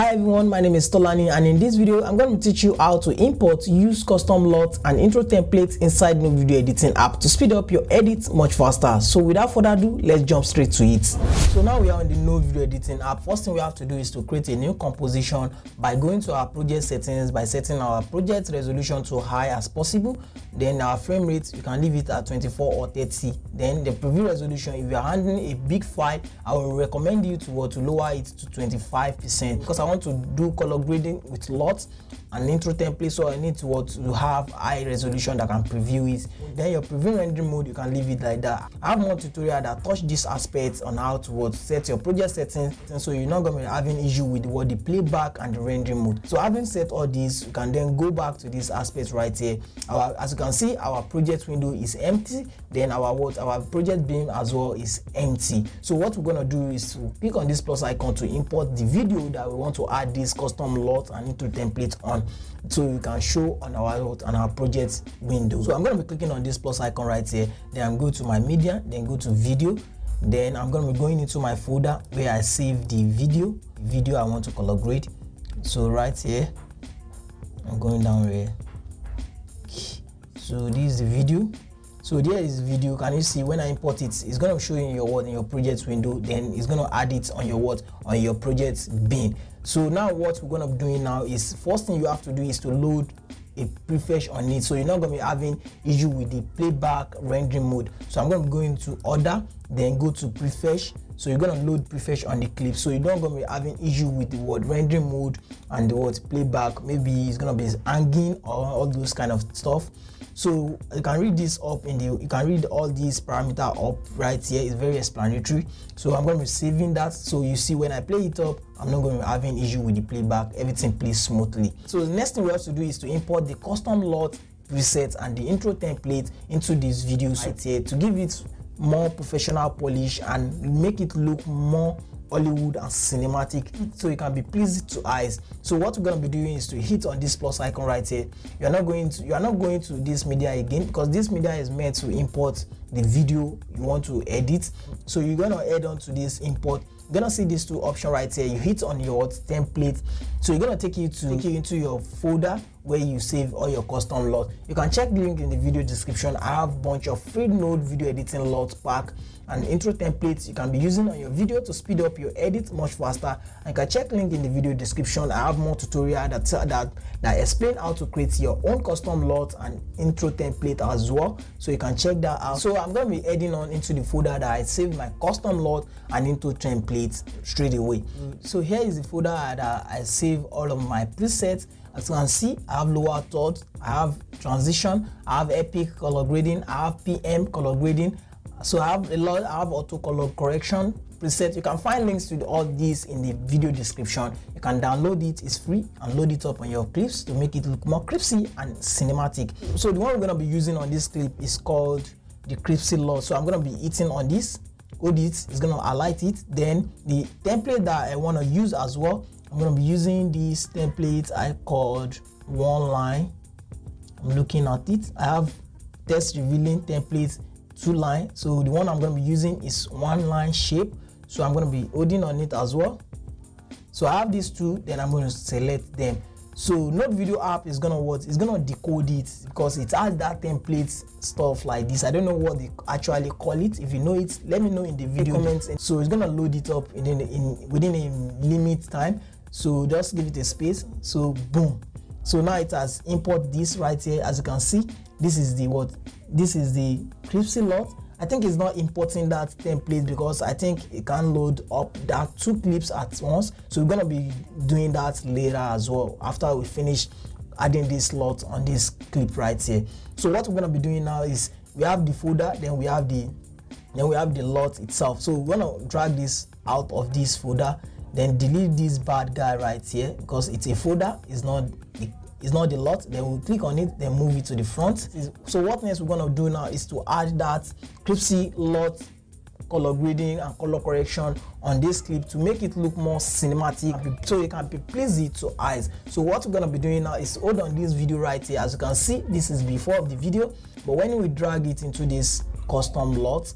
Hi everyone, my name is Tolani and in this video I'm going to teach you how to import, use custom LUT and intro templates inside Node Video Editing app to speed up your edits much faster. So without further ado, let's jump straight to it. So now we are on the Node Video Editing app. First thing we have to do is to create a new composition by going to our project settings by setting our project resolution to high as possible. Then our frame rate, you can leave it at 24 or 30. Then the preview resolution, if you are handling a big file, I will recommend you to, to lower it to 25% because I want to do color grading with LUT and intro template so I need to, what, to have high resolution that can preview it. Then your preview rendering mode you can leave it like that. I have more tutorial that touch this aspect on how to what, set your project settings so you're not going to be having issue with what the playback and the rendering mode. So having set all these you can then go back to this aspect right here. Our, as you can see our project window is empty then our what our project beam as well is empty. So what we're going to do is to click on this plus icon to import the video that we want to add this custom LUT and intro template on so you can show on our on our project window. So i'm going to be clicking on this plus icon right here. Then i'm going to my media then go to video. Then i'm going to be going into my folder where i save the video video i want to color grade. So right here i'm going down here. So this is the video so there is video can you see? When i import it it's to show you in your what in your projects window then it's to add it on your what on your projects bin. So now what we're to be doing now is first thing you have to do is to load a prefetch on it. So you're not going to be having issue with the playback rendering mode. So i'm going to go into order then go to prefetch so you're to load prefetch on the clip. So you're not to be having issue with the word rendering mode and the word playback. Maybe it's to be hanging or all those kind of stuff. So you can read this up in the you can read all these parameter up right here. It's very explanatory. So i'm to be saving that. So you see when i play it up i'm not going to be having issue with the playback. Everything plays smoothly. So the next thing we have to do is to import the custom LUT preset and the intro template into this video right here to give it more professional polish and make it look more Hollywood and cinematic so it can be pleasing to eyes. So what we're to be doing is to hit on this plus icon right here. You are not going to you are not going to this media again because this media is meant to import the video you want to edit. So you're to add on to this import you're gonna see these two options right here you hit on your template so you're gonna take you to take you into your folder where you save all your custom LUT you can check the link in the video description. I have a bunch of free node video editing LUT pack and intro templates you can be using on your video to speed up your edit much faster. And you can check link in the video description. I have more tutorial that that that explain how to create your own custom LUT and intro template as well. So you can check that out. So i'm going to be heading on into the folder that i saved my custom LUT and intro templates straight away. Mm. so here is the folder that i save all of my presets as you can see i have lower third i have transition i have epic color grading i have pm color grading. So i have a lot i have auto color correction preset. You can find links to all these in the video description. You can download it it's free and load it up on your clips to make it look more crispy and cinematic. So the one we're to be using on this clip is called the crispy LUT so i'm to be hitting on this hold it it's to highlight it. Then the template that i want to use as well i'm going to be using this template i called one line. I'm looking at it. I have text revealing template two line. So the one i'm going to be using is one line shape. So i'm going to be holding on it as well. So i have these two then i'm going to select them. So node video app is gonna what it's gonna decode it because it has that template stuff like this. I don't know what they actually call it. If you know it let me know in the video. Comments so it's gonna load it up in, in, in within a limit time so just give it a space so boom so now it has import this right here as you can see this is the what this is the crispy LUT I think it's not importing that template because I think it can load up that two clips at once. So we're gonna be doing that later as well after we finish adding this LUT on this clip right here. So what we're gonna be doing now is we have the folder, then we have the then we have the LUT itself. So we're gonna drag this out of this folder, then delete this bad guy right here because it's a folder, it's not it's not the LUT. Then we'll click on it then move it to the front. So what next we're going to do now is to add that clipsy LUT color grading and color correction on this clip to make it look more cinematic so it can be pleasing to eyes. So what we're going to be doing now is hold on this video right here. As you can see this is before of the video but when we drag it into this custom LUT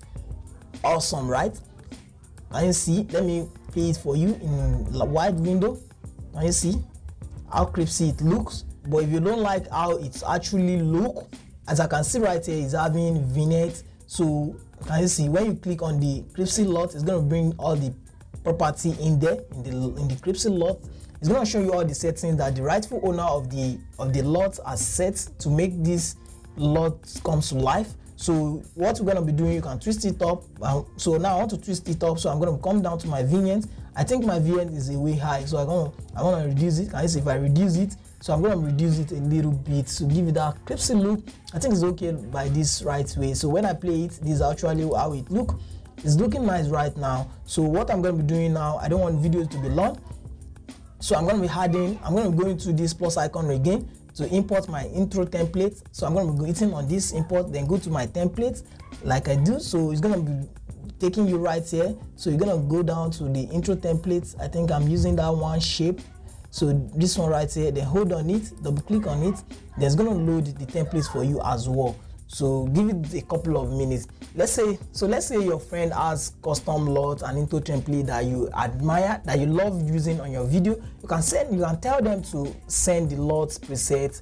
awesome right? Can you see? Let me it for you in wide window. Can you see how crispy it looks. But if you don't like how it's actually look as i can see right here it's having vignette. So can you see when you click on the crispy lot it's going to bring all the property in there in the in the crispy lot. It's going to show you all the settings that the rightful owner of the of the lot has set to make this lot come to life so what we're going to be doing you can twist it up. So now i want to twist it up so i'm going to come down to my variant i think my variant is a way high so i'm going to i'm going to reduce it. You see if i reduce it? So i'm going to reduce it a little bit to give it that crispy look. I think it's okay by this right way. So when i play it this is actually how it look. It's looking nice right now. So what i'm going to be doing now i don't want videos to be long. So i'm going to be adding i'm going to go into this plus icon again to import my intro template. So i'm going to be hitting on this import then go to my template like i do. So it's going to be taking you right here. So you're going to go down to the intro template. I think i'm using that one shape. So this one right here then hold on it double click on it. Then it's going to load the templates for you as well so give it a couple of minutes. Let's say so let's say your friend has custom LUT and intro template that you admire that you love using on your video. You can send you can tell them to send the LUT preset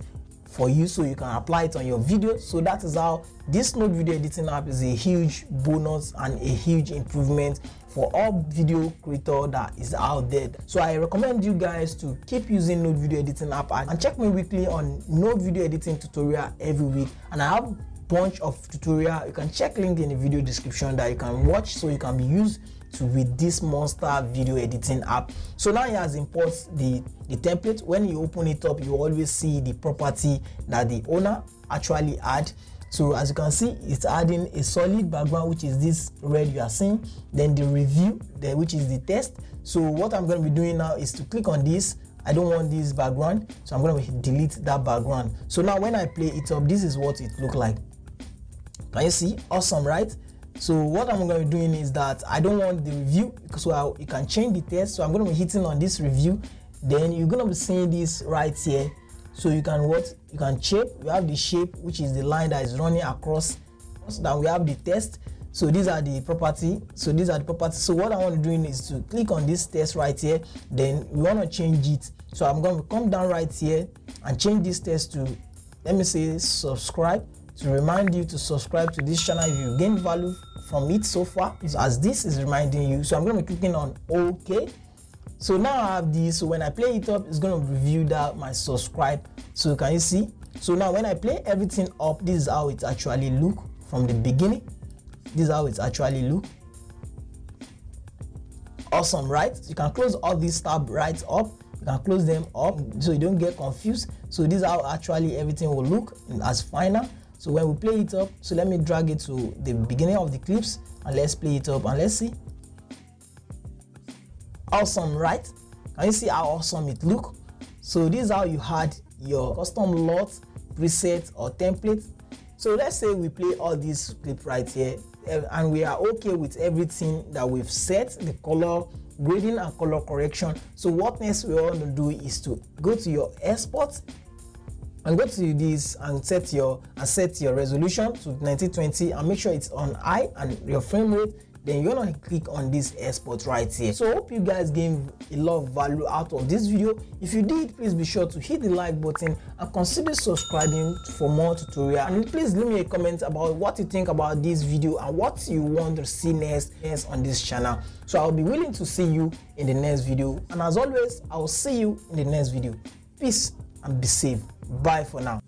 for you so you can apply it on your video. So that is how this node video editing app is a huge bonus and a huge improvement for all video creator that is out there. So i recommend you guys to keep using node video editing app and check me weekly on node video editing tutorial every week. And i have bunch of tutorial. You can check link in the video description that you can watch so you can be used to with this monster video editing app. So now he has import the the template. When you open it up you always see the property that the owner actually add. So as you can see it's adding a solid background which is this red you are seeing then the review there which is the test. So what i'm going to be doing now is to click on this. I don't want this background so I'm going to delete that background. So now when I play it up this is what it look like can you see? Awesome right? So what i'm going to be doing is that i don't want the review because well, you can change the text so i'm going to be hitting on this review. Then you're going to be seeing this right here. So you can what you can shape we have the shape which is the line that is running across so then we have the text so these are the property so these are the properties so what i want to do is to click on this text right here. Then we want to change it. So i'm going to come down right here and change this text to let me say subscribe to remind you to subscribe to this channel if you gain value from it so far. As this is reminding you. So i'm going to be clicking on ok. So now i have this. So when i play it up it's going to review that my subscribe. So can you see? So now when i play everything up this is how it actually look from the beginning. This is how it actually look. Awesome right? You can close all these tab right up. You can close them up so you don't get confused. So this is how actually everything will look as final so when we play it up so let me drag it to the beginning of the clips and let's play it up and let's see. Awesome right? Can you see how awesome it look? So this is how you had your custom lot preset or template. So let's say we play all these clip right here eh, and we are okay with everything that we've set the color grading and color correction. So what next we want to do is to go to your export and go to this and set your and set your resolution to 1920 and make sure it's on high and your frame rate then you're gonna click on this export right here. So hope you guys gain a lot of value out of this video. If you did please be sure to hit the like button and consider subscribing for more tutorial. And please leave me a comment about what you think about this video and what you want to see next, next on this channel. So i'll be willing to see you in the next video. And as always i'll see you in the next video. Peace and be safe Bye for now.